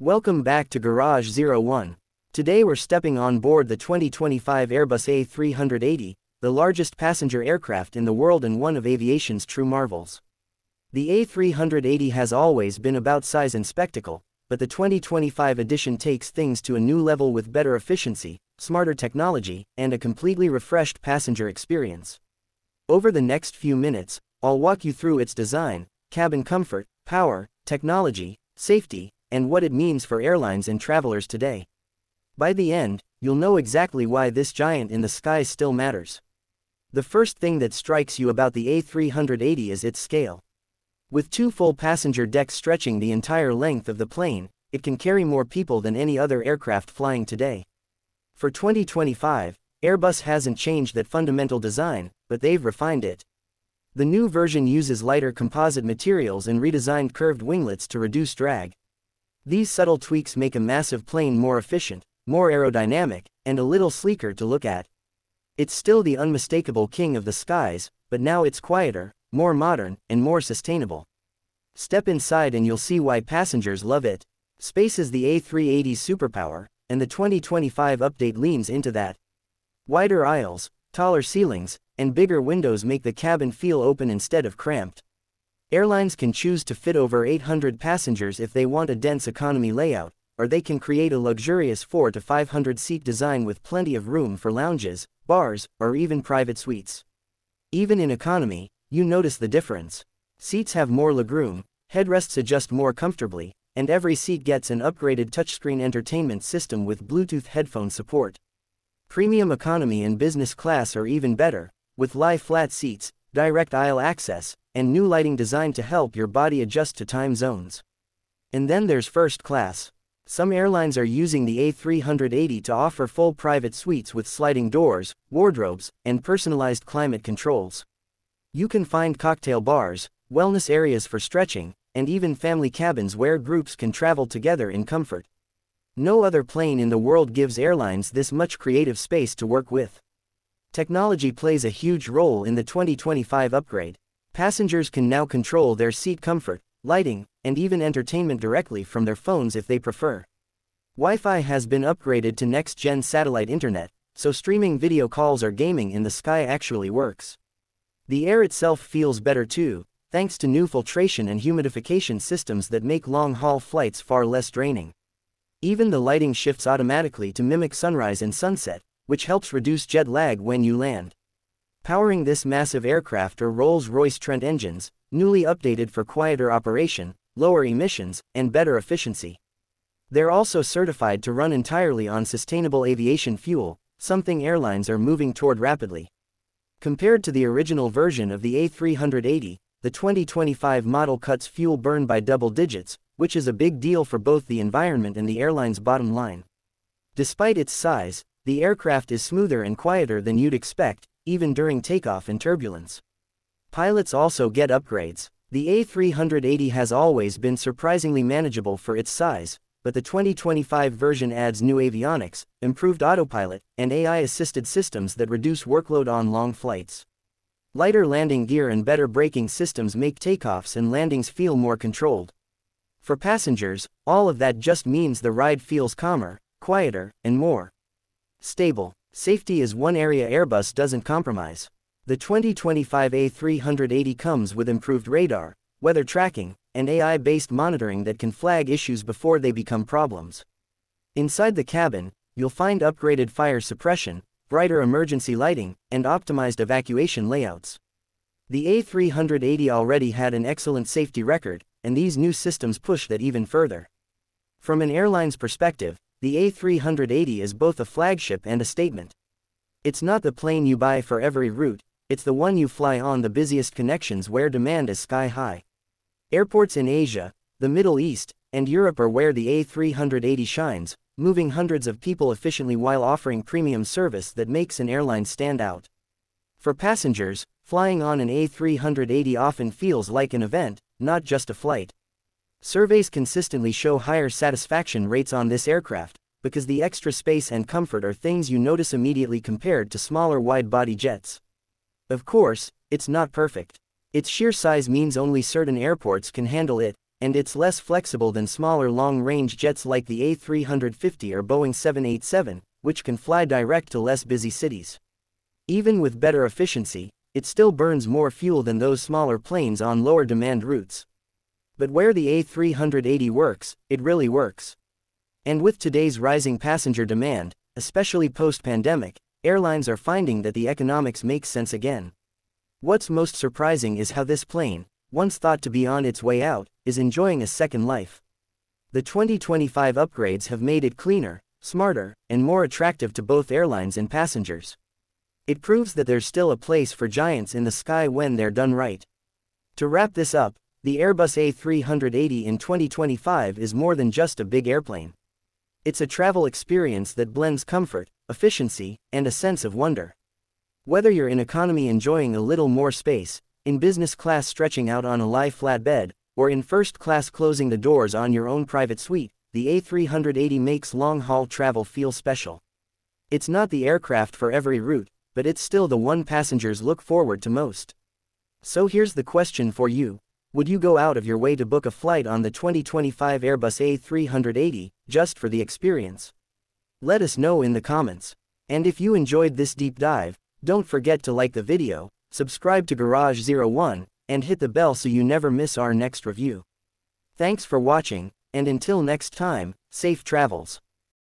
Welcome back to Garage 01. Today we're stepping on board the 2025 Airbus A380, the largest passenger aircraft in the world and one of aviation's true marvels. The A380 has always been about size and spectacle, but the 2025 edition takes things to a new level with better efficiency, smarter technology, and a completely refreshed passenger experience. Over the next few minutes, I'll walk you through its design, cabin comfort, power, technology, safety, and what it means for airlines and travelers today. By the end, you'll know exactly why this giant in the sky still matters. The first thing that strikes you about the A380 is its scale. With two full passenger decks stretching the entire length of the plane, it can carry more people than any other aircraft flying today. For 2025, Airbus hasn't changed that fundamental design, but they've refined it. The new version uses lighter composite materials and redesigned curved winglets to reduce drag. These subtle tweaks make a massive plane more efficient, more aerodynamic, and a little sleeker to look at. It's still the unmistakable king of the skies, but now it's quieter, more modern, and more sustainable. Step inside and you'll see why passengers love it. Space is the A380's superpower, and the 2025 update leans into that. Wider aisles, taller ceilings, and bigger windows make the cabin feel open instead of cramped. Airlines can choose to fit over 800 passengers if they want a dense economy layout, or they can create a luxurious 4 to 500 seat design with plenty of room for lounges, bars, or even private suites. Even in economy, you notice the difference. Seats have more legroom, headrests adjust more comfortably, and every seat gets an upgraded touchscreen entertainment system with Bluetooth headphone support. Premium economy and business class are even better, with lie flat seats, direct aisle access, and new lighting designed to help your body adjust to time zones. And then there's first class. Some airlines are using the A380 to offer full private suites with sliding doors, wardrobes, and personalized climate controls. You can find cocktail bars, wellness areas for stretching, and even family cabins where groups can travel together in comfort. No other plane in the world gives airlines this much creative space to work with. Technology plays a huge role in the 2025 upgrade. Passengers can now control their seat comfort, lighting, and even entertainment directly from their phones if they prefer. Wi-Fi has been upgraded to next-gen satellite internet, so streaming video calls or gaming in the sky actually works. The air itself feels better too, thanks to new filtration and humidification systems that make long-haul flights far less draining. Even the lighting shifts automatically to mimic sunrise and sunset, which helps reduce jet lag when you land. Powering this massive aircraft are Rolls-Royce Trent engines, newly updated for quieter operation, lower emissions, and better efficiency. They're also certified to run entirely on sustainable aviation fuel, something airlines are moving toward rapidly. Compared to the original version of the A380, the 2025 model cuts fuel burn by double digits, which is a big deal for both the environment and the airline's bottom line. Despite its size, the aircraft is smoother and quieter than you'd expect, even during takeoff and turbulence. Pilots also get upgrades. The A380 has always been surprisingly manageable for its size, but the 2025 version adds new avionics, improved autopilot, and AI-assisted systems that reduce workload on long flights. Lighter landing gear and better braking systems make takeoffs and landings feel more controlled. For passengers, all of that just means the ride feels calmer, quieter, and more stable. Safety is one area Airbus doesn't compromise. The 2025 A380 comes with improved radar, weather tracking, and AI-based monitoring that can flag issues before they become problems. Inside the cabin, you'll find upgraded fire suppression, brighter emergency lighting, and optimized evacuation layouts. The A380 already had an excellent safety record, and these new systems push that even further. From an airline's perspective, the A380 is both a flagship and a statement. It's not the plane you buy for every route, it's the one you fly on the busiest connections where demand is sky high. Airports in Asia, the Middle East, and Europe are where the A380 shines, moving hundreds of people efficiently while offering premium service that makes an airline stand out. For passengers, flying on an A380 often feels like an event, not just a flight. Surveys consistently show higher satisfaction rates on this aircraft, because the extra space and comfort are things you notice immediately compared to smaller wide-body jets. Of course, it's not perfect. Its sheer size means only certain airports can handle it, and it's less flexible than smaller long-range jets like the A350 or Boeing 787, which can fly direct to less busy cities. Even with better efficiency, it still burns more fuel than those smaller planes on lower demand routes. But where the A380 works, it really works. And with today's rising passenger demand, especially post-pandemic, airlines are finding that the economics make sense again. What's most surprising is how this plane, once thought to be on its way out, is enjoying a second life. The 2025 upgrades have made it cleaner, smarter, and more attractive to both airlines and passengers. It proves that there's still a place for giants in the sky when they're done right. To wrap this up, the Airbus A380 in 2025 is more than just a big airplane. It's a travel experience that blends comfort, efficiency, and a sense of wonder. Whether you're in economy enjoying a little more space, in business class stretching out on a lie flat bed, or in first class closing the doors on your own private suite, the A380 makes long-haul travel feel special. It's not the aircraft for every route, but it's still the one passengers look forward to most. So here's the question for you. Would you go out of your way to book a flight on the 2025 Airbus A380, just for the experience? Let us know in the comments. And if you enjoyed this deep dive, don't forget to like the video, subscribe to Garage 01, and hit the bell so you never miss our next review. Thanks for watching, and until next time, safe travels.